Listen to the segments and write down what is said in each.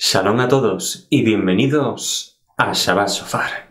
Shalom a todos y bienvenidos a Shabbat Shofar.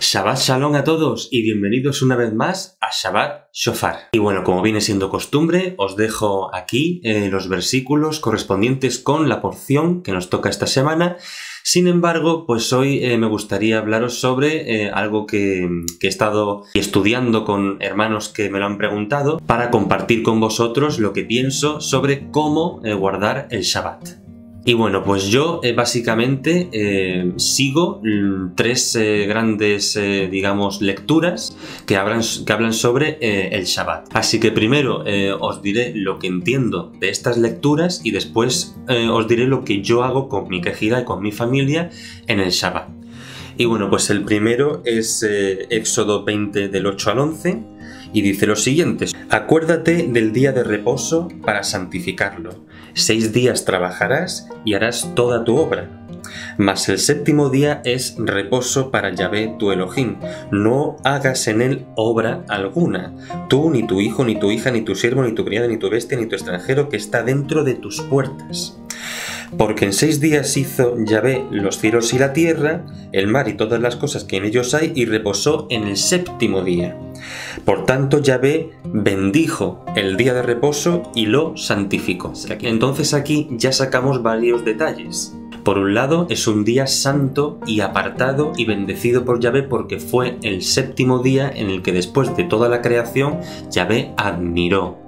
Shabbat Shalom a todos y bienvenidos una vez más a Shabbat Shofar. Y bueno, como viene siendo costumbre, os dejo aquí eh, los versículos correspondientes con la porción que nos toca esta semana sin embargo, pues hoy eh, me gustaría hablaros sobre eh, algo que, he estado estudiando con hermanos que me lo han preguntado para compartir con vosotros lo que pienso sobre cómo eh, guardar el Shabbat. Y bueno, pues yo eh, básicamente eh, sigo tres eh, grandes, digamos, lecturas que hablan, que hablan sobre el Shabbat. Así que primero os diré lo que entiendo de estas lecturas y después os diré lo que yo hago con mi quejida y con mi familia en el Shabbat. Y bueno, pues el primero es Éxodo 20 del 8 al 11 y dice lo siguiente, acuérdate del día de reposo para santificarlo. Seis días trabajarás y harás toda tu obra. Mas el séptimo día es reposo para Yahvé tu Elohim. No hagas en él obra alguna. Tú, ni tu hijo, ni tu hija, ni tu siervo, ni tu criado, ni tu bestia, ni tu extranjero que está dentro de tus puertas porque en seis días hizo Yahvé los cielos y la tierra, el mar y todas las cosas que en ellos hay, y reposó en el séptimo día. Por tanto, Yahvé bendijo el día de reposo y lo santificó. Entonces aquí ya sacamos varios detalles. Por un lado, es un día santo y apartado y bendecido por Yahvé porque fue el séptimo día en el que después de toda la creación, Yahvé admiró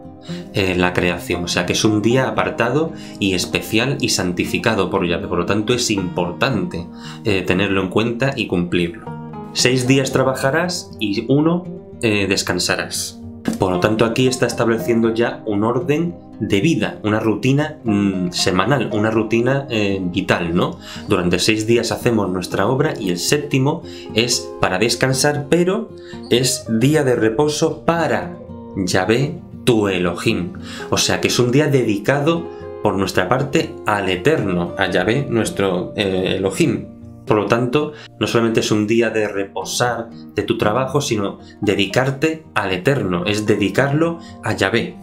eh, la creación. O sea que es un día apartado y especial y santificado por Yahvé. Por lo tanto es importante eh, tenerlo en cuenta y cumplirlo. Seis días trabajarás y uno eh, descansarás. Por lo tanto aquí está estableciendo ya un orden de vida, una rutina mm, semanal, una rutina vital, ¿no? Durante seis días hacemos nuestra obra y el séptimo es para descansar, pero es día de reposo para Yahvé tu Elohim. O sea que es un día dedicado por nuestra parte al Eterno, a Yahvé, nuestro eh, Elohim. Por lo tanto, no solamente es un día de reposar de tu trabajo, sino dedicarte al Eterno, es dedicarlo a Yahvé.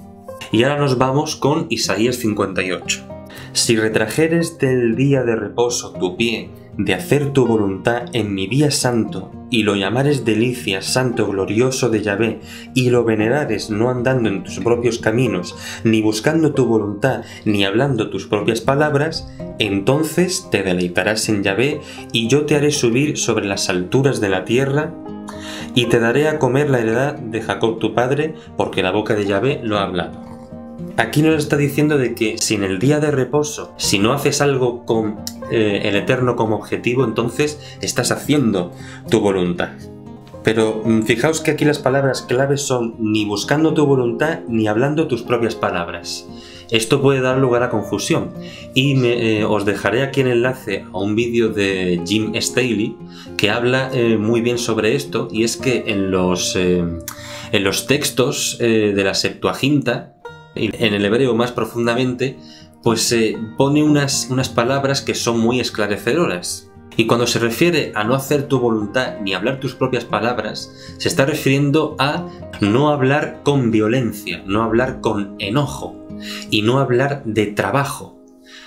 Y ahora nos vamos con Isaías 58. Si retrajeres del día de reposo tu pie, de hacer tu voluntad en mi día santo, y lo llamares delicia, santo, glorioso de Yahvé, y lo venerares no andando en tus propios caminos, ni buscando tu voluntad, ni hablando tus propias palabras, entonces te deleitarás en Yahvé, y yo te haré subir sobre las alturas de la tierra, y te daré a comer la heredad de Jacob tu padre, porque la boca de Yahvé lo ha hablado. Aquí nos está diciendo de que si en el día de reposo, si no haces algo con eh, el Eterno como objetivo, entonces estás haciendo tu voluntad. Pero mm, fijaos que aquí las palabras claves son ni buscando tu voluntad ni hablando tus propias palabras. Esto puede dar lugar a confusión y eh, os dejaré aquí el enlace a un vídeo de Jim Staley que habla eh, muy bien sobre esto y es que en los, en los textos de la Septuaginta en el hebreo más profundamente, pues se pone unas, unas palabras que son muy esclarecedoras. Y cuando se refiere a no hacer tu voluntad ni hablar tus propias palabras, se está refiriendo a no hablar con violencia, no hablar con enojo y no hablar de trabajo,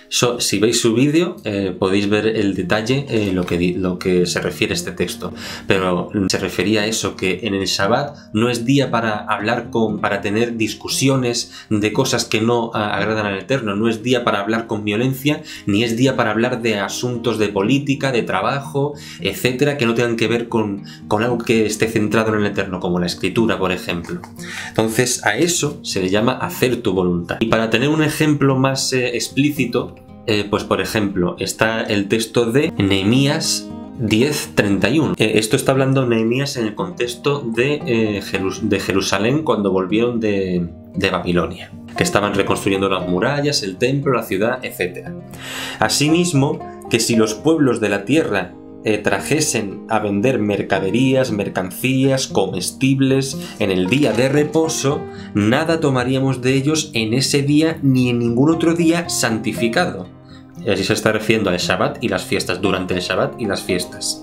si veis su vídeo eh, podéis ver el detalle eh, lo, que, lo que se refiere a este texto. Pero se refería a eso, que en el Shabbat no es día para hablar con, para tener discusiones de cosas que no agradan al Eterno, no es día para hablar con violencia, ni es día para hablar de asuntos de política, de trabajo, etcétera, que no tengan que ver con, con algo que esté centrado en el Eterno, como la escritura, por ejemplo. Entonces, a eso se le llama hacer tu voluntad. Y para tener un ejemplo más eh, explícito, eh, pues por ejemplo, está el texto de Nehemías 10.31. Eh, esto está hablando Nehemías en el contexto de, eh, Jerusalén cuando volvieron de, de, Babilonia, que estaban reconstruyendo las murallas, el templo, la ciudad, etc. Asimismo, que si los pueblos de la tierra trajesen a vender mercaderías, mercancías, comestibles en el día de reposo, nada tomaríamos de ellos en ese día ni en ningún otro día santificado así se está refiriendo al Shabbat y las fiestas, durante el Shabbat y las fiestas.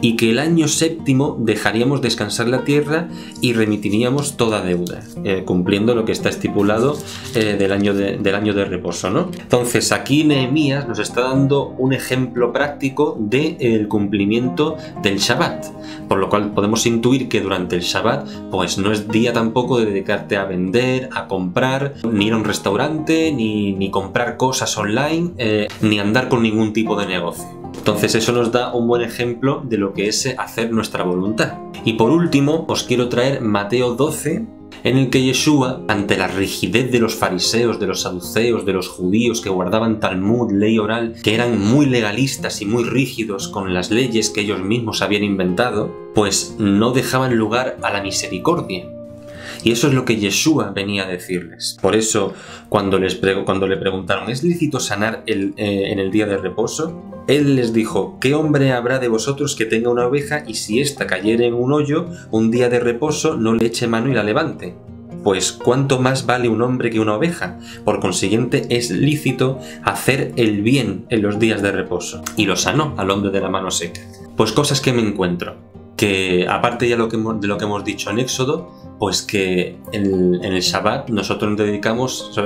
Y que el año séptimo dejaríamos descansar la tierra y remitiríamos toda deuda, eh, cumpliendo lo que está estipulado eh, del, año de, del año de reposo, ¿no? Entonces aquí Nehemías nos está dando un ejemplo práctico del cumplimiento del Shabbat, por lo cual podemos intuir que durante el Shabbat pues no es día tampoco de dedicarte a vender, a comprar, ni ir a un restaurante, ni, ni comprar cosas online, eh, ni andar con ningún tipo de negocio. Entonces eso nos da un buen ejemplo de lo que es hacer nuestra voluntad. Y por último os quiero traer Mateo 12, en el que Yeshua, ante la rigidez de los fariseos, de los saduceos, de los judíos que guardaban Talmud, ley oral, que eran muy legalistas y muy rígidos con las leyes que ellos mismos habían inventado, pues no dejaban lugar a la misericordia. Y eso es lo que Yeshua venía a decirles. Por eso, cuando, les cuando le preguntaron, ¿es lícito sanar eh, en el día de reposo? Él les dijo, ¿qué hombre habrá de vosotros que tenga una oveja y si ésta cayere en un hoyo, un día de reposo no le eche mano y la levante? Pues cuánto más vale un hombre que una oveja. Por consiguiente, es lícito hacer el bien en los días de reposo. Y lo sanó al hombre de la mano seca. Pues cosas que me encuentro. Que aparte ya lo que de lo que hemos dicho en Éxodo, pues que en, el Shabbat nosotros nos dedicamos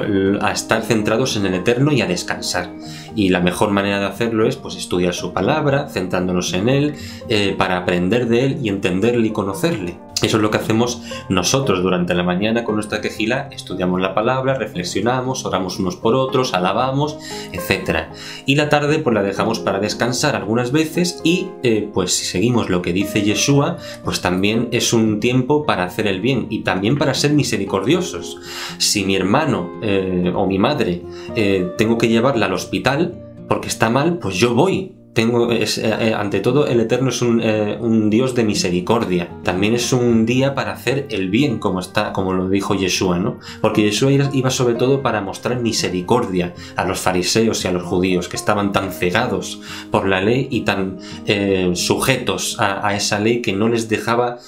a estar centrados en el Eterno y a descansar. Y la mejor manera de hacerlo es pues estudiar su palabra, centrándonos en él, eh, para aprender de él y entenderle y conocerle. Eso es lo que hacemos nosotros durante la mañana con nuestra quejila, estudiamos la palabra, reflexionamos, oramos unos por otros, alabamos, etc. Y la tarde pues la dejamos para descansar algunas veces y eh, pues si seguimos lo que dice Yeshua, pues también es un tiempo para hacer el bien y también para ser misericordiosos. Si mi hermano eh, o mi madre eh, tengo que llevarla al hospital porque está mal, pues yo voy tengo, eh, eh, ante todo, el Eterno es eh, un, Dios de misericordia. También es un día para hacer el bien, como, está, como lo dijo Yeshua, ¿no? Porque Yeshua iba sobre todo para mostrar misericordia a los fariseos y a los judíos, que estaban tan cegados por la ley y tan sujetos a, esa ley que no les dejaba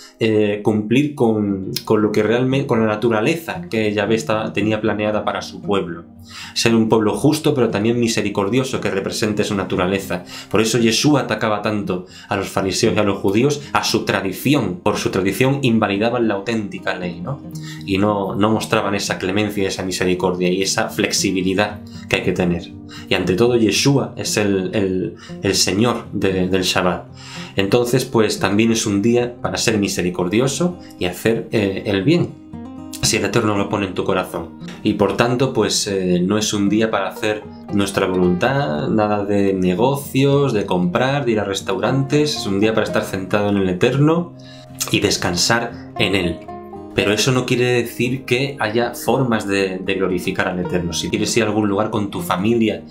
cumplir con, lo que realmente, con la naturaleza que Yahvé tenía planeada para su pueblo. Ser un pueblo justo, pero también misericordioso, que represente su naturaleza. Eso Yeshua atacaba tanto a los fariseos y a los judíos, a su tradición. Por su tradición invalidaban la auténtica ley, ¿no? Y no, no mostraban esa clemencia, esa misericordia y esa flexibilidad que hay que tener. Y ante todo Yeshua es el, Señor del Shabbat. Entonces, pues también es un día para ser misericordioso y hacer eh, el bien si el Eterno lo pone en tu corazón. Y por tanto, pues eh, no es un día para hacer nuestra voluntad, nada de negocios, de comprar, de ir a restaurantes, es un día para estar sentado en el Eterno y descansar en Él. Pero eso no quiere decir que haya formas de, glorificar al Eterno. Si quieres ir a algún lugar con tu familia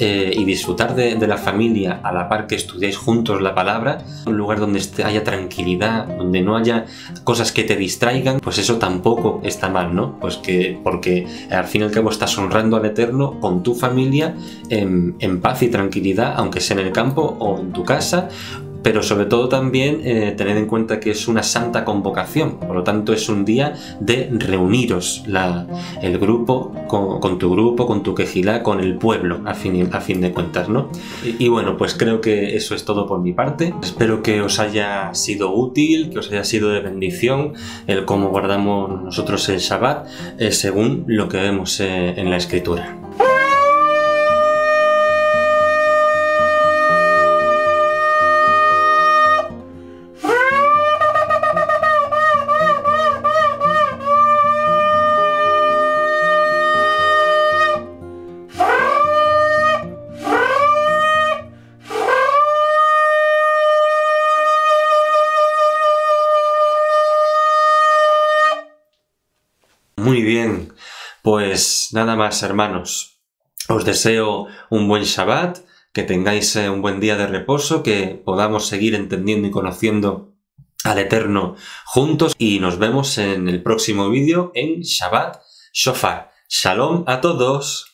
eh, y disfrutar de, la familia a la par que estudiáis juntos la palabra, un lugar donde haya tranquilidad, donde no haya cosas que te distraigan, pues eso tampoco está mal, ¿no? Pues que, porque al fin y al cabo estás honrando al Eterno con tu familia en, en paz y tranquilidad, aunque sea en el campo o en tu casa pero sobre todo también eh, tened en cuenta que es una santa convocación, por lo tanto es un día de reuniros el grupo con, tu grupo, con tu quejilá, con el pueblo, a fin, a fin de cuentas, ¿no? Y, bueno, pues creo que eso es todo por mi parte. Espero que os haya sido útil, que os haya sido de bendición el cómo guardamos nosotros el Shabbat eh, según lo que vemos eh, en la escritura. Pues nada más hermanos. Os deseo un buen Shabbat, que tengáis eh, un buen día de reposo, que podamos seguir entendiendo y conociendo al Eterno juntos y nos vemos en el próximo vídeo en Shabbat Shofar. Shalom a todos.